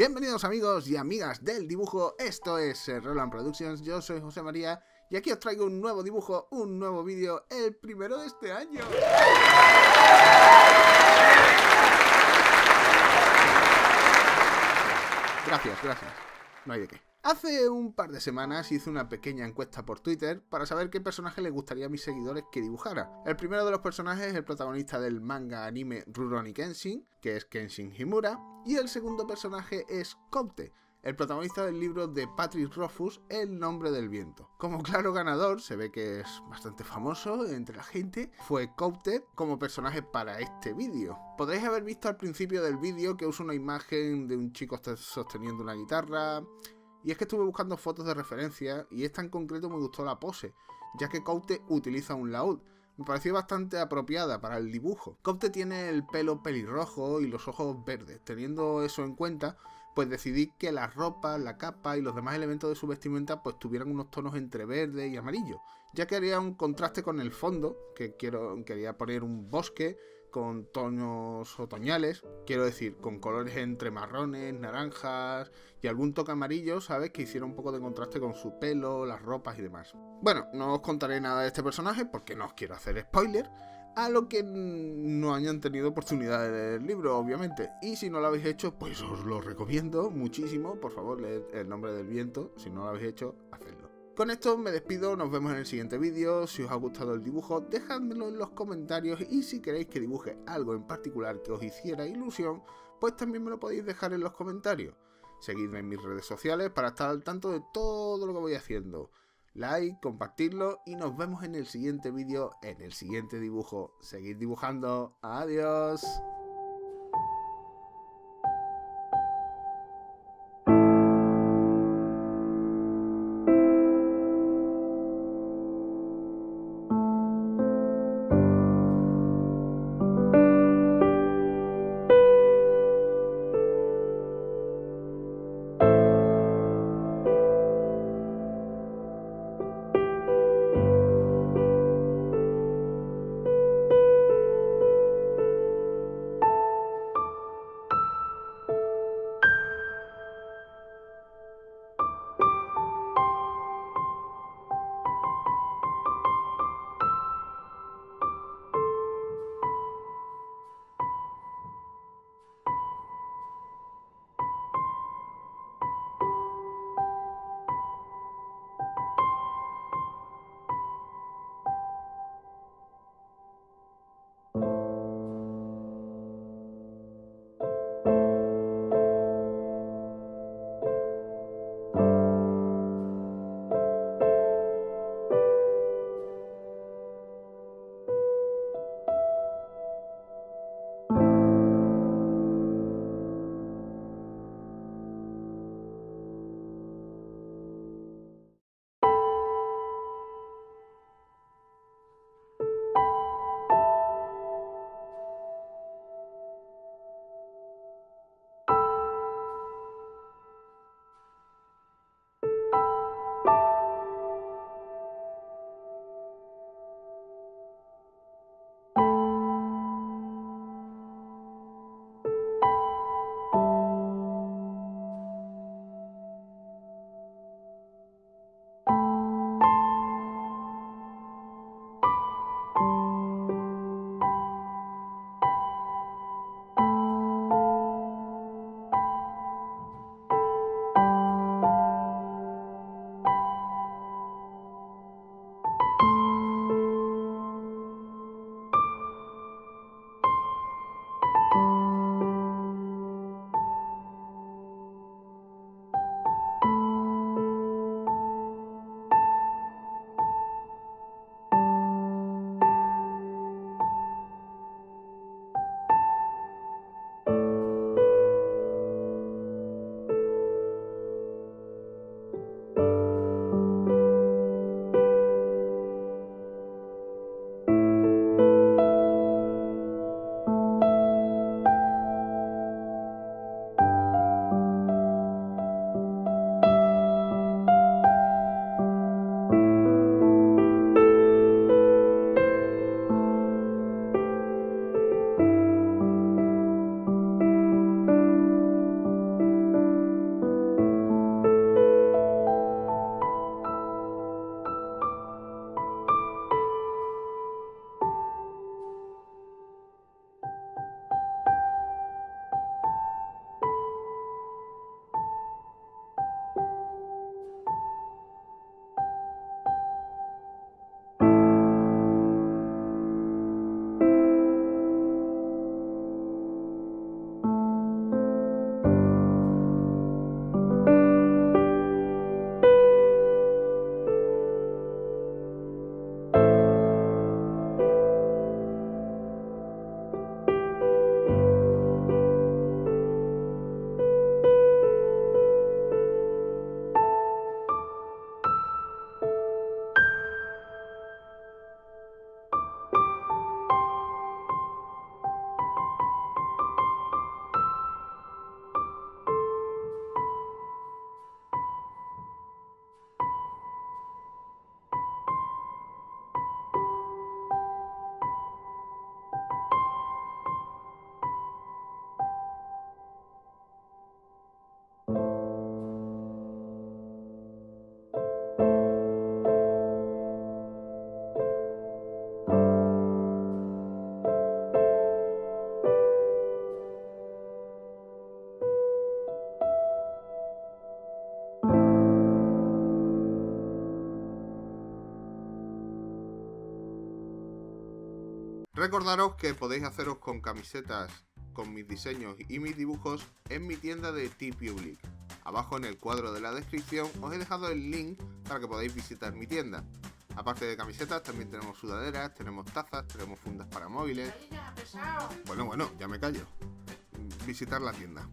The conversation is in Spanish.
Bienvenidos amigos y amigas del dibujo, esto es eh, Roland Productions, yo soy José María y aquí os traigo un nuevo dibujo, un nuevo vídeo, el primero de este año. Gracias, gracias, no hay de qué. Hace un par de semanas hice una pequeña encuesta por Twitter para saber qué personaje les gustaría a mis seguidores que dibujara. El primero de los personajes es el protagonista del manga anime Rurouni Kenshin, que es Kenshin Himura, y el segundo personaje es Koute, el protagonista del libro de Patrick Rothfuss, El nombre del viento. Como claro ganador, se ve que es bastante famoso entre la gente, fue Koute como personaje para este vídeo. Podréis haber visto al principio del vídeo que uso una imagen de un chico sosteniendo una guitarra, y es que estuve buscando fotos de referencia y esta en concreto me gustó la pose, ya que Coute utiliza un laúd. Me pareció bastante apropiada para el dibujo. Coute tiene el pelo pelirrojo y los ojos verdes. Teniendo eso en cuenta, pues decidí que la ropa, la capa y los demás elementos de su vestimenta pues tuvieran unos tonos entre verde y amarillo, ya que haría un contraste con el fondo, que quiero, quería poner un bosque con tonos otoñales, quiero decir, con colores entre marrones, naranjas y algún toque amarillo, ¿sabes? Que hiciera un poco de contraste con su pelo, las ropas y demás. Bueno, no os contaré nada de este personaje porque no os quiero hacer spoiler, a lo que no hayan tenido oportunidad de leer el libro, obviamente. Y si no lo habéis hecho, pues os lo recomiendo muchísimo. Por favor, leed El nombre del viento. Si no lo habéis hecho. Con esto me despido, nos vemos en el siguiente vídeo. Si os ha gustado el dibujo, dejádmelo en los comentarios y si queréis que dibuje algo en particular que os hiciera ilusión, pues también me lo podéis dejar en los comentarios. Seguidme en mis redes sociales para estar al tanto de todo lo que voy haciendo. Like, compartirlo y nos vemos en el siguiente vídeo, en el siguiente dibujo. Seguid dibujando. Adiós. Recordaros que podéis haceros con camisetas con mis diseños y mis dibujos en mi tienda de T-Public. Abajo en el cuadro de la descripción os he dejado el link para que podáis visitar mi tienda. Aparte de camisetas, también tenemos sudaderas, tenemos tazas, tenemos fundas para móviles. Bueno, bueno, ya me callo. Visitar la tienda.